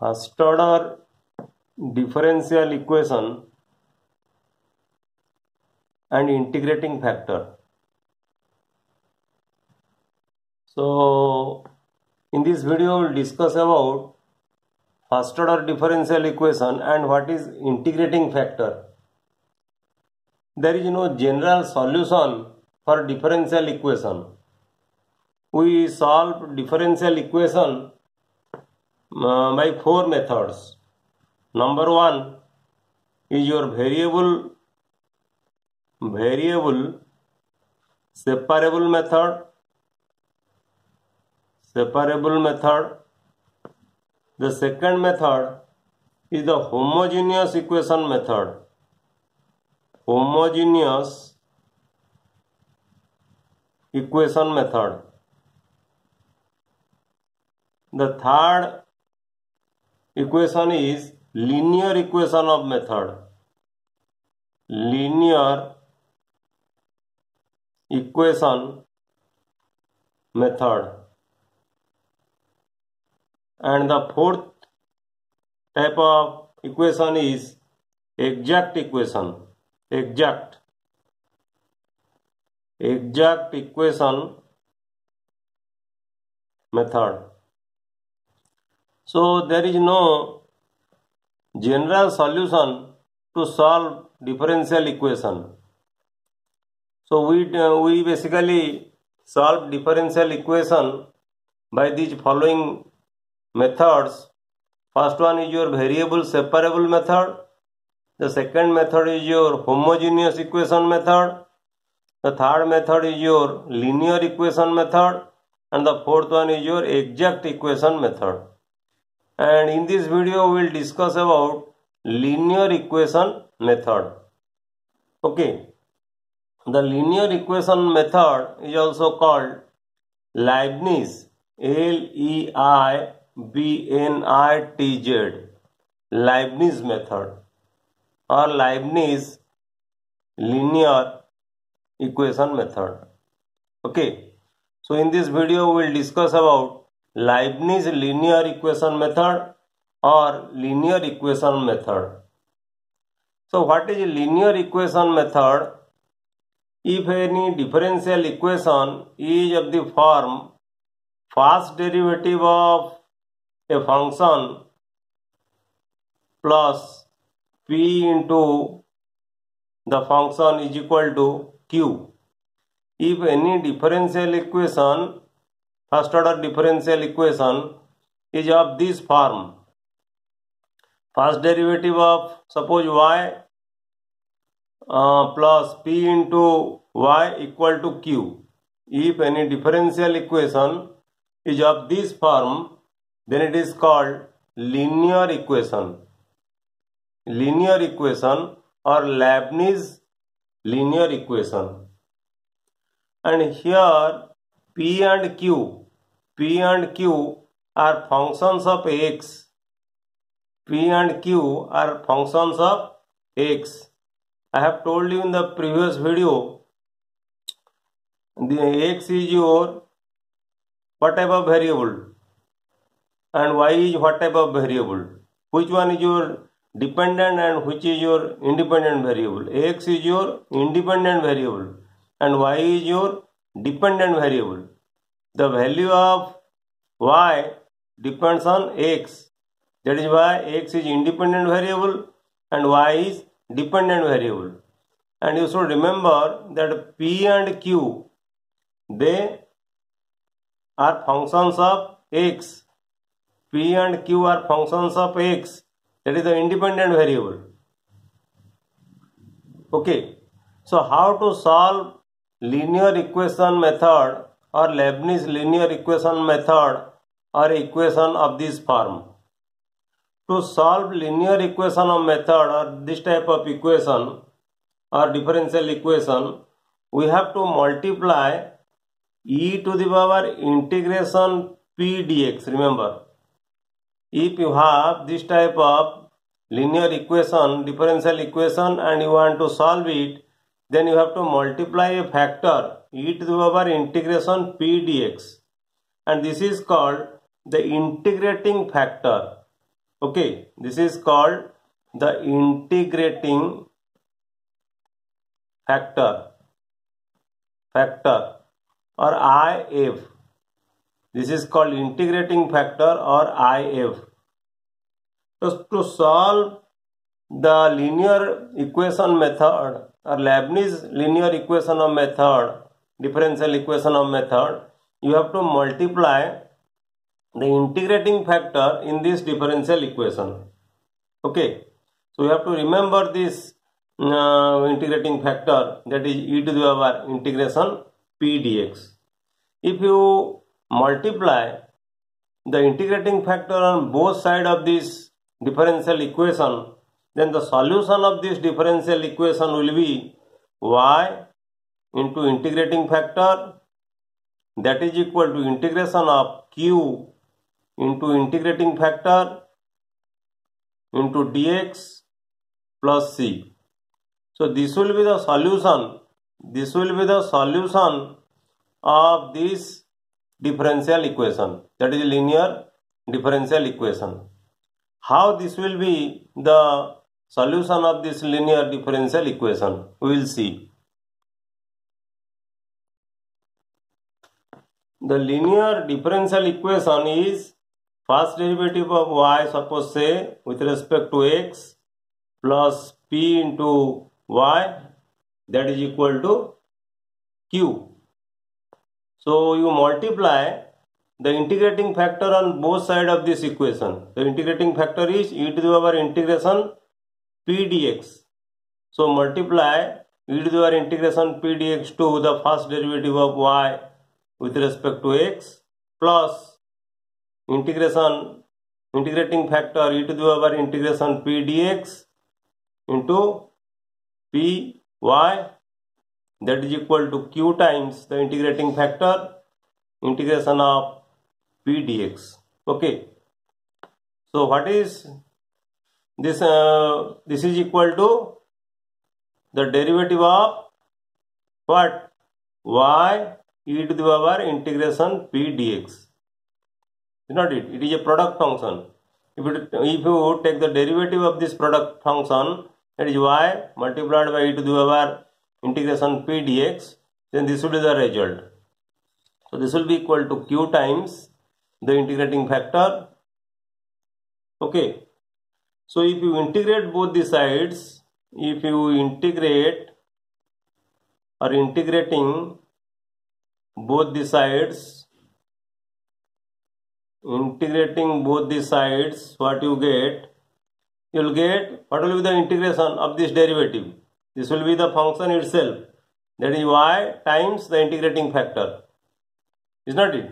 first order differential equation and integrating factor. So in this video we will discuss about first order differential equation and what is integrating factor. There is no general solution for differential equation. We solve differential equation by four methods. Number one is your variable variable separable method separable method. The second method is the homogeneous equation method. Homogeneous equation method. The third equation is linear equation of method linear equation method and the fourth type of equation is exact equation exact exact equation method so there is no general solution to solve differential equation. So we, uh, we basically solve differential equation by these following methods. First one is your variable separable method. The second method is your homogeneous equation method. The third method is your linear equation method. And the fourth one is your exact equation method and in this video we will discuss about linear equation method. Okay. The linear equation method is also called Leibnitz L E I B N I T Z. Leibnitz method. Or Leibnitz linear equation method. Okay. So in this video we will discuss about Leibniz linear equation method और linear equation method. So what is linear equation method if any differential equation is of the form first derivative of a function plus P into the function is equal to Q if any differential equation first order differential equation is of this form. First derivative of suppose y uh, plus p into y equal to q. If any differential equation is of this form then it is called linear equation. Linear equation or Leibnitz linear equation. And here p and q P and Q are functions of x. P and Q are functions of x. I have told you in the previous video the x is your whatever variable and y is what type of variable. Which one is your dependent and which is your independent variable. x is your independent variable and y is your dependent variable the value of y depends on x. That is why x is independent variable and y is dependent variable. And you should remember that p and q they are functions of x. p and q are functions of x. That is the independent variable. Okay. So how to solve linear equation method or Leibnitz linear equation method or equation of this form. To solve linear equation of method or this type of equation or differential equation, we have to multiply e to the power integration p dx. Remember, if you have this type of linear equation, differential equation and you want to solve it, then you have to multiply a factor e to the power integration p dx and this is called the integrating factor Okay, this is called the integrating factor factor or IF. This is called integrating factor or IF. So to solve the linear equation method or Leibnitz linear equation of method, differential equation of method, you have to multiply the integrating factor in this differential equation. Okay, so you have to remember this uh, integrating factor that is e to the power integration p dx. If you multiply the integrating factor on both sides of this differential equation, then the solution of this differential equation will be y into integrating factor that is equal to integration of q into integrating factor into dx plus c. So this will be the solution. This will be the solution of this differential equation that is linear differential equation. How this will be the solution of this linear differential equation we will see. The linear differential equation is first derivative of y suppose say with respect to x plus p into y that is equal to q. So you multiply the integrating factor on both sides of this equation. The integrating factor is e to the power integration p dx. So multiply e to the power integration p dx to the first derivative of y with respect to x plus integration integrating factor e to the power integration p dx into Py that is equal to Q times the integrating factor integration of P dx. Okay. So what is this? Uh, this is equal to the derivative of what? y e to the power integration p dx. Is not it? It is a product function. If, it, if you take the derivative of this product function, that is y multiplied by e to the power integration p dx then this will be the result so this will be equal to q times the integrating factor okay so if you integrate both the sides if you integrate or integrating both the sides integrating both the sides what you get you will get what will be the integration of this derivative. This will be the function itself that is y times the integrating factor. Is not it?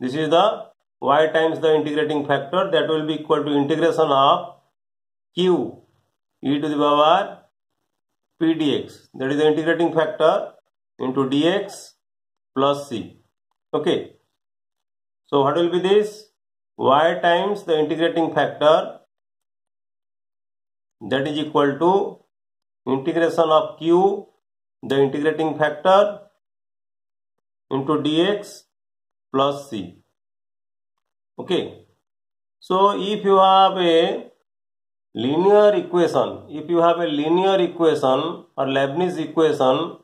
This is the y times the integrating factor that will be equal to integration of q e to the power p dx that is the integrating factor into dx plus c. Okay. So what will be this? y times the integrating factor that is equal to integration of q the integrating factor into dx plus c okay so if you have a linear equation if you have a linear equation or leibnitz equation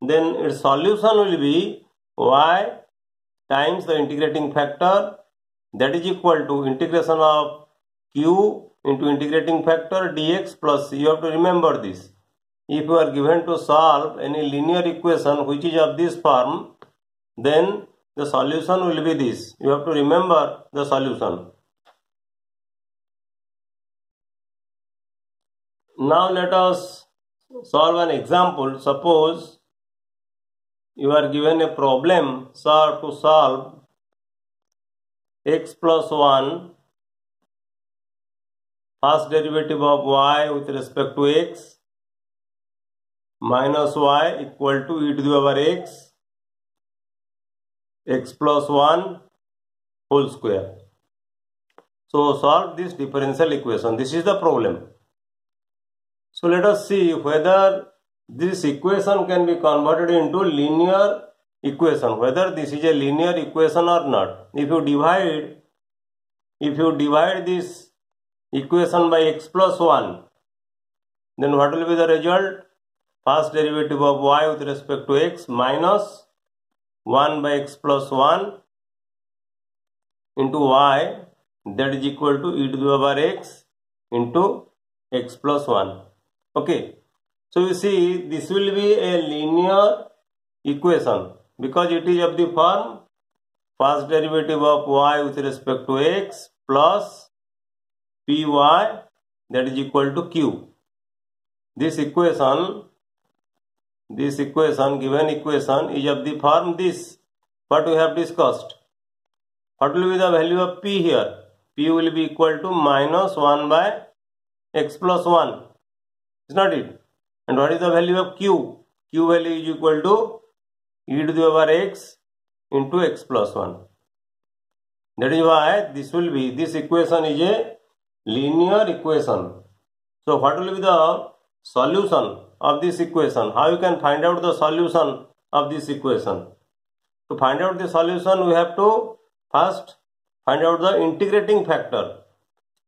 then its solution will be y times the integrating factor that is equal to integration of q into integrating factor dx plus you have to remember this. If you are given to solve any linear equation which is of this form then the solution will be this. You have to remember the solution. Now let us solve an example. Suppose you are given a problem solve to solve x plus 1 first derivative of y with respect to x minus y equal to e to the power x x plus 1 whole square. So solve this differential equation. This is the problem. So let us see whether this equation can be converted into linear equation. Whether this is a linear equation or not. If you divide, if you divide this equation by x plus 1 then what will be the result first derivative of y with respect to x minus 1 by x plus 1 into y that is equal to e to the power x into x plus 1 okay so you see this will be a linear equation because it is of the form first derivative of y with respect to x plus py that is equal to q. This equation this equation given equation is of the form this. What we have discussed? What will be the value of p here? P will be equal to minus 1 by x plus 1 is not it and what is the value of q q value is equal to e to the power x into x plus 1 that is why this will be this equation is a linear equation so what will be the solution of this equation. How you can find out the solution of this equation? To find out the solution, we have to first find out the integrating factor.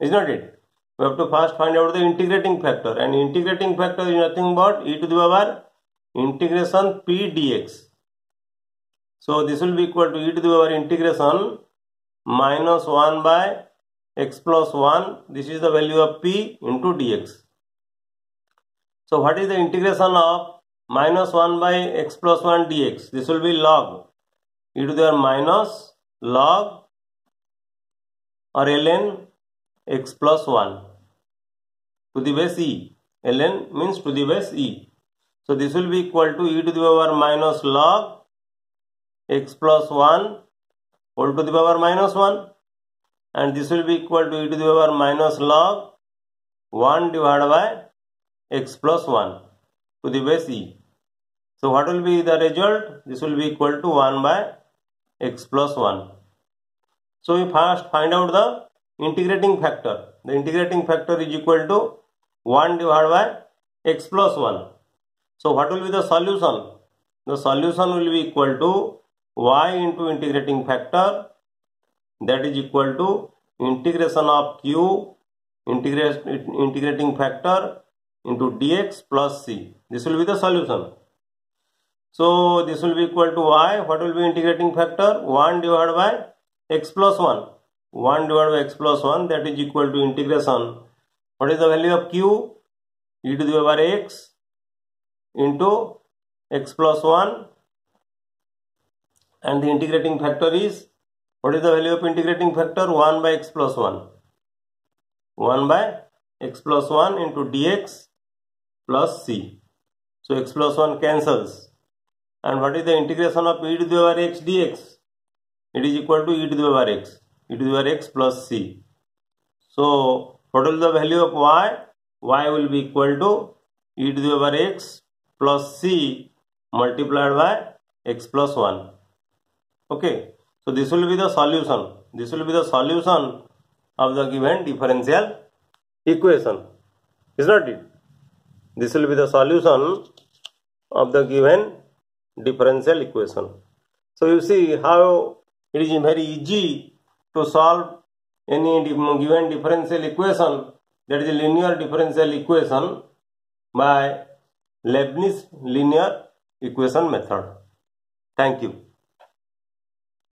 Is not it? We have to first find out the integrating factor. And integrating factor is nothing but e to the power integration p dx. So this will be equal to e to the power integration minus 1 by x plus 1. This is the value of p into dx. So what is the integration of minus 1 by x plus 1 dx? This will be log e to the power minus log or ln x plus 1 to the base e. ln means to the base e. So this will be equal to e to the power minus log x plus 1 whole to the power minus 1 and this will be equal to e to the power minus log 1 divided by x plus 1 to the base e. So what will be the result? This will be equal to 1 by x plus 1. So we first find out the integrating factor. The integrating factor is equal to 1 divided by x plus 1. So what will be the solution? The solution will be equal to y into integrating factor that is equal to integration of q integrate, integrating factor into dx plus c. This will be the solution. So this will be equal to y. What will be integrating factor? 1 divided by x plus 1. 1 divided by x plus 1 that is equal to integration. What is the value of q? e to the power x into x plus 1 and the integrating factor is what is the value of integrating factor 1 by x plus 1 1 by x plus 1 into dx plus c. So x plus 1 cancels. And what is the integration of e to the power x dx? It is equal to e to the power x. to the power x plus c. So what is the value of y? y will be equal to e to the power x plus c multiplied by x plus 1. Okay. So this will be the solution. This will be the solution of the given differential equation. Is not it? This will be the solution of the given differential equation. So you see how it is very easy to solve any given differential equation that is a linear differential equation by Leibnitz linear equation method. Thank you.